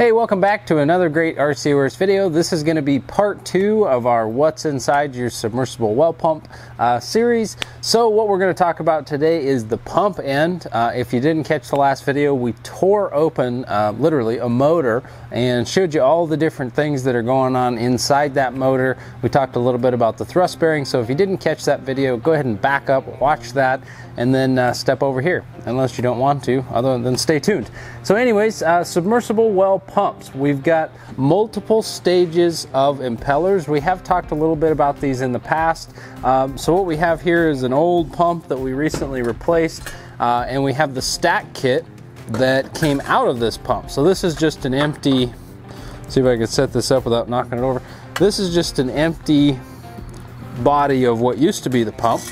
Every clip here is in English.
Hey, welcome back to another great RC Worst video. This is going to be part two of our What's Inside Your Submersible Well Pump uh, series. So what we're going to talk about today is the pump end. Uh, if you didn't catch the last video, we tore open uh, literally a motor and showed you all the different things that are going on inside that motor. We talked a little bit about the thrust bearing. So if you didn't catch that video, go ahead and back up, watch that, and then uh, step over here, unless you don't want to, other than stay tuned. So anyways, uh, submersible well pumps. We've got multiple stages of impellers. We have talked a little bit about these in the past. Um, so what we have here is an old pump that we recently replaced, uh, and we have the stack kit that came out of this pump. So this is just an empty, see if I can set this up without knocking it over. This is just an empty body of what used to be the pump.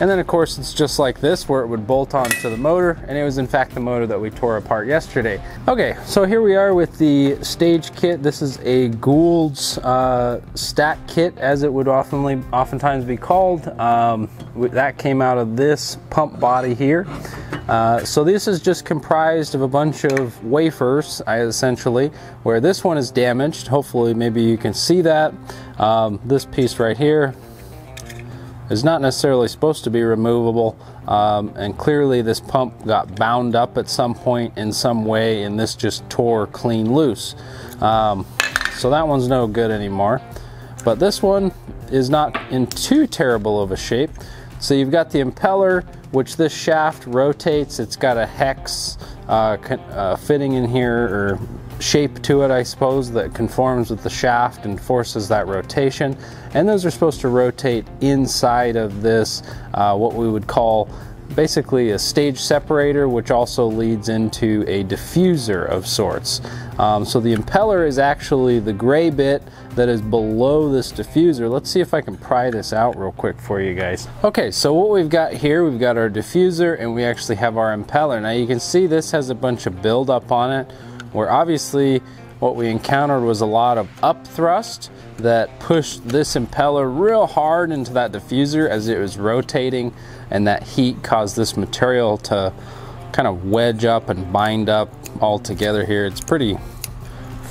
And then of course it's just like this where it would bolt onto the motor and it was in fact the motor that we tore apart yesterday. Okay, so here we are with the stage kit. This is a Gould's uh, stack kit as it would oftenly, oftentimes be called. Um, that came out of this pump body here. Uh, so this is just comprised of a bunch of wafers, essentially, where this one is damaged. Hopefully maybe you can see that. Um, this piece right here is not necessarily supposed to be removable um, and clearly this pump got bound up at some point in some way and this just tore clean loose. Um, so that one's no good anymore. But this one is not in too terrible of a shape. So you've got the impeller which this shaft rotates. It's got a hex uh, uh, fitting in here or shape to it, I suppose, that conforms with the shaft and forces that rotation. And those are supposed to rotate inside of this, uh, what we would call basically a stage separator, which also leads into a diffuser of sorts. Um, so the impeller is actually the gray bit that is below this diffuser. Let's see if I can pry this out real quick for you guys. Okay, so what we've got here, we've got our diffuser and we actually have our impeller. Now you can see this has a bunch of buildup on it where obviously what we encountered was a lot of upthrust that pushed this impeller real hard into that diffuser as it was rotating and that heat caused this material to kind of wedge up and bind up all together here. It's pretty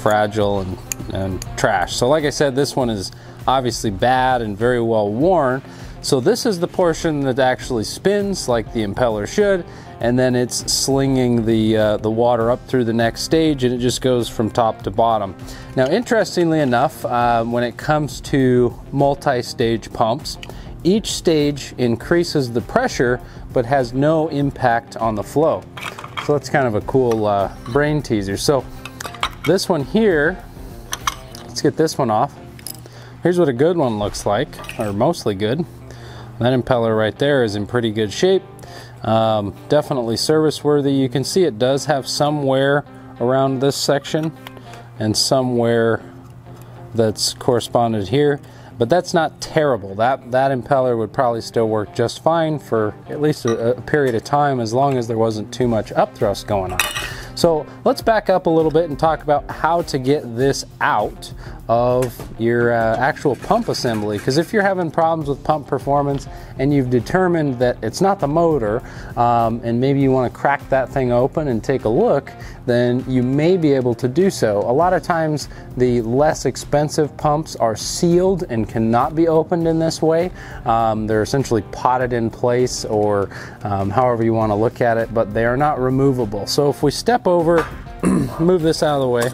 fragile and, and trash. So like I said, this one is obviously bad and very well worn. So this is the portion that actually spins like the impeller should and then it's slinging the, uh, the water up through the next stage and it just goes from top to bottom. Now interestingly enough, uh, when it comes to multi-stage pumps, each stage increases the pressure but has no impact on the flow. So that's kind of a cool uh, brain teaser. So this one here, let's get this one off. Here's what a good one looks like, or mostly good. That impeller right there is in pretty good shape. Um, definitely service worthy. You can see it does have some wear around this section and somewhere that's corresponded here but that's not terrible that that impeller would probably still work just fine for at least a, a period of time as long as there wasn't too much upthrust going on so let's back up a little bit and talk about how to get this out of your uh, actual pump assembly because if you're having problems with pump performance and you've determined that it's not the motor um, and maybe you want to crack that thing open and take a look then you may be able to do so. A lot of times the less expensive pumps are sealed and cannot be opened in this way. Um, they're essentially potted in place or um, however you want to look at it but they are not removable. So if we step over move this out of the way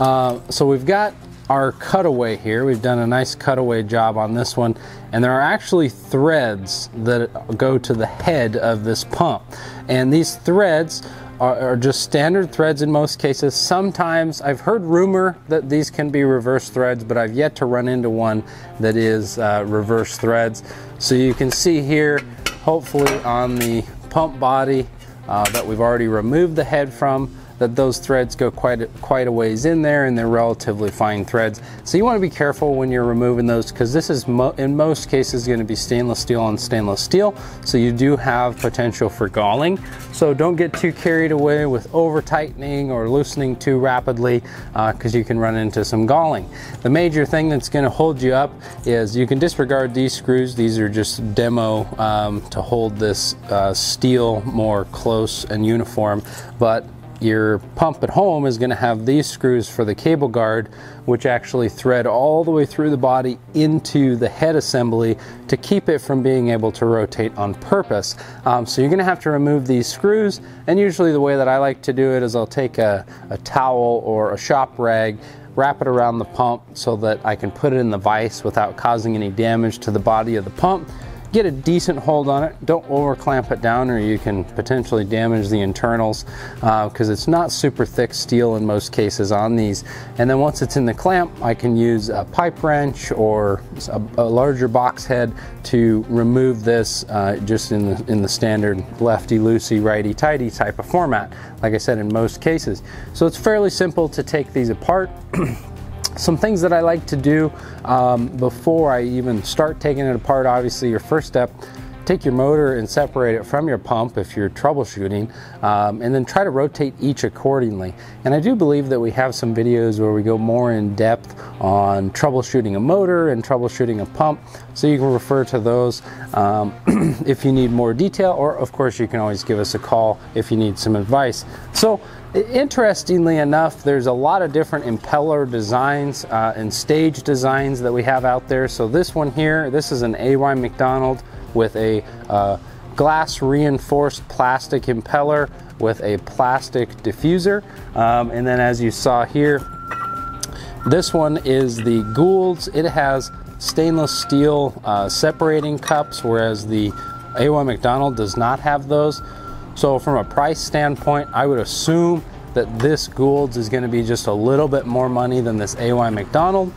uh, so we've got our cutaway here. We've done a nice cutaway job on this one. And there are actually threads that go to the head of this pump. And these threads are, are, just standard threads in most cases. Sometimes I've heard rumor that these can be reverse threads, but I've yet to run into one that is uh, reverse threads. So you can see here, hopefully on the pump body uh, that we've already removed the head from, that those threads go quite a, quite a ways in there and they're relatively fine threads. So you want to be careful when you're removing those because this is mo in most cases going to be stainless steel on stainless steel. So you do have potential for galling. So don't get too carried away with over tightening or loosening too rapidly because uh, you can run into some galling. The major thing that's going to hold you up is you can disregard these screws. These are just demo um, to hold this uh, steel more close and uniform. But your pump at home is going to have these screws for the cable guard, which actually thread all the way through the body into the head assembly to keep it from being able to rotate on purpose. Um, so you're going to have to remove these screws, and usually the way that I like to do it is I'll take a, a towel or a shop rag wrap it around the pump so that I can put it in the vise without causing any damage to the body of the pump get a decent hold on it. Don't over clamp it down or you can potentially damage the internals because uh, it's not super thick steel in most cases on these. And then once it's in the clamp, I can use a pipe wrench or a, a larger box head to remove this uh, just in the, in the standard lefty loosey righty tighty type of format like I said in most cases. So it's fairly simple to take these apart some things that I like to do um, before I even start taking it apart, obviously your first step, take your motor and separate it from your pump if you're troubleshooting, um, and then try to rotate each accordingly. And I do believe that we have some videos where we go more in depth on troubleshooting a motor and troubleshooting a pump, so you can refer to those um, if you need more detail, or of course you can always give us a call if you need some advice. So Interestingly enough, there's a lot of different impeller designs uh, and stage designs that we have out there. So this one here, this is an AY McDonald with a uh, glass reinforced plastic impeller with a plastic diffuser. Um, and then as you saw here, this one is the Gould's. It has stainless steel uh, separating cups, whereas the AY McDonald does not have those. So from a price standpoint, I would assume that this Gould's is going to be just a little bit more money than this AY McDonald.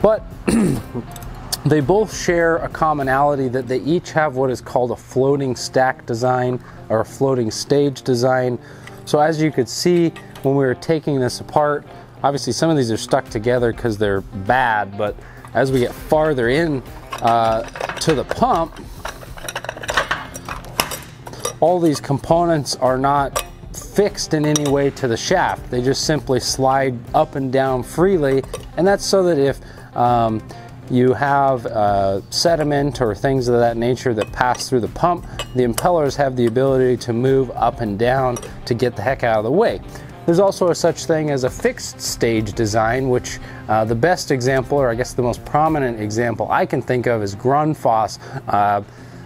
But they both share a commonality that they each have what is called a floating stack design or a floating stage design. So as you could see when we were taking this apart, obviously some of these are stuck together because they're bad, but as we get farther in uh, to the pump, all these components are not fixed in any way to the shaft. They just simply slide up and down freely, and that's so that if um, you have uh, sediment or things of that nature that pass through the pump, the impellers have the ability to move up and down to get the heck out of the way. There's also a such thing as a fixed stage design, which uh, the best example, or I guess the most prominent example I can think of is Grundfos. Uh,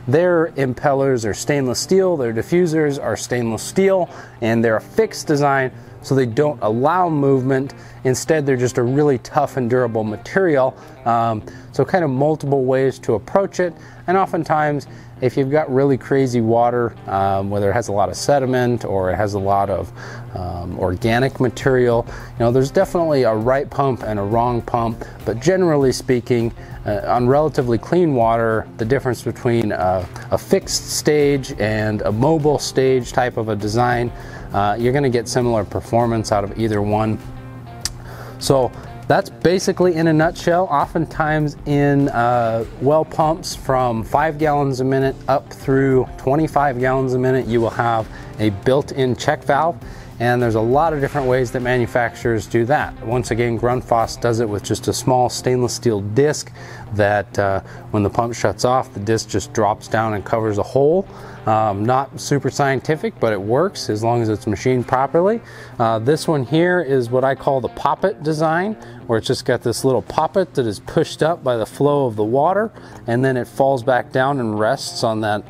their impellers are stainless steel, their diffusers are stainless steel, and they're a fixed design so they don't allow movement. Instead, they're just a really tough and durable material. Um, so, kind of multiple ways to approach it. And oftentimes, if you've got really crazy water, um, whether it has a lot of sediment or it has a lot of um, organic material, you know, there's definitely a right pump and a wrong pump. But generally speaking, uh, on relatively clean water, the difference between a, a, fixed stage and a mobile stage type of a design, uh, you're going to get similar performance out of either one. So that's basically in a nutshell. Oftentimes in uh, well pumps from 5 gallons a minute up through 25 gallons a minute, you will have a built-in check valve. And there's a lot of different ways that manufacturers do that. Once again, Grundfos does it with just a small stainless steel disc that uh, when the pump shuts off, the disc just drops down and covers a hole. Um, not super scientific, but it works as long as it's machined properly. Uh, this one here is what I call the poppet design, where it's just got this little poppet that is pushed up by the flow of the water, and then it falls back down and rests on that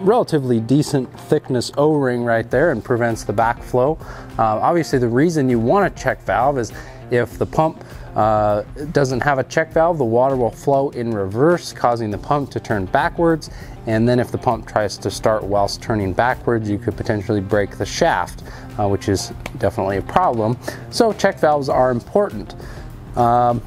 relatively decent thickness O-ring right there and prevents the backflow. Uh, obviously the reason you want a check valve is if the pump uh, doesn't have a check valve, the water will flow in reverse, causing the pump to turn backwards. And then if the pump tries to start whilst turning backwards, you could potentially break the shaft, uh, which is definitely a problem. So check valves are important. Um,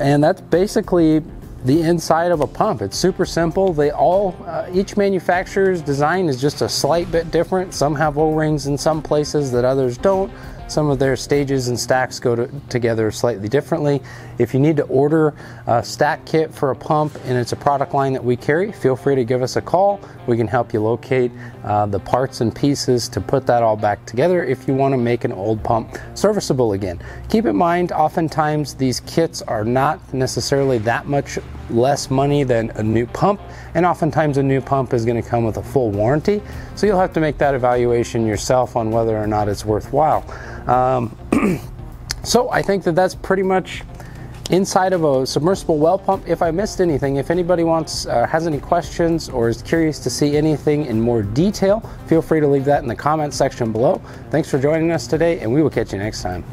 and that's basically the inside of a pump. It's super simple. They all, uh, each manufacturer's design is just a slight bit different. Some have O-rings in some places that others don't. Some of their stages and stacks go to, together slightly differently. If you need to order a stack kit for a pump and it's a product line that we carry, feel free to give us a call. We can help you locate uh, the parts and pieces to put that all back together if you want to make an old pump serviceable again. Keep in mind, oftentimes these kits are not necessarily that much less money than a new pump, and oftentimes a new pump is going to come with a full warranty. So you'll have to make that evaluation yourself on whether or not it's worthwhile. Um, so I think that that's pretty much inside of a submersible well pump. If I missed anything, if anybody wants uh, has any questions or is curious to see anything in more detail, feel free to leave that in the comment section below. Thanks for joining us today, and we will catch you next time.